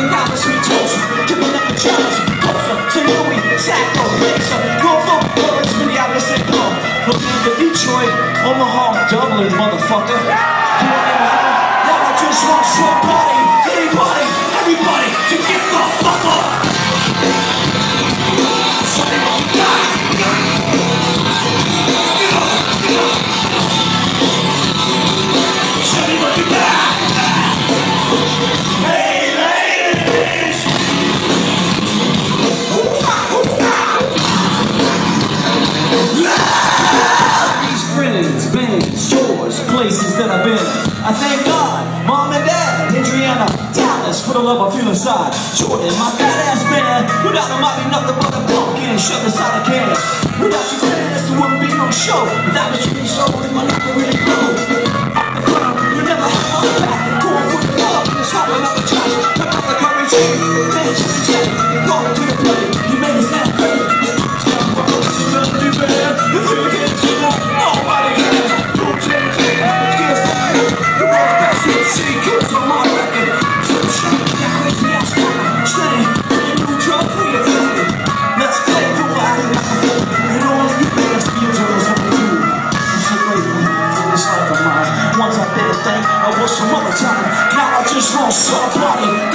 The toast. Giving up the challenge. Closer to Louis, Sacco, Laser. Norfolk, Lawrence, Minneapolis, and Go. Looking to Detroit, Omaha, Dublin, motherfucker. Now I just want somebody, anybody, everybody to get the fuck up. Somebody die. Somebody die. Hey, These friends, bands, stores, places that I've been. I thank God, mom and dad, Adriana, Dallas, for the love I feel inside. Jordan, my badass man, without him I'd be nothing but a pumpkin shoved inside a can. Without you, this there wouldn't be no show. Without the street show, my life really grow. The crown, you never have my back. Going for the love, it's hard another trash. Turn out the courage, man, I was some other time. Now I just want to get